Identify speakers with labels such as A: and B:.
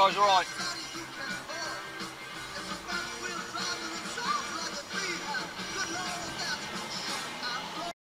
A: guys, all right?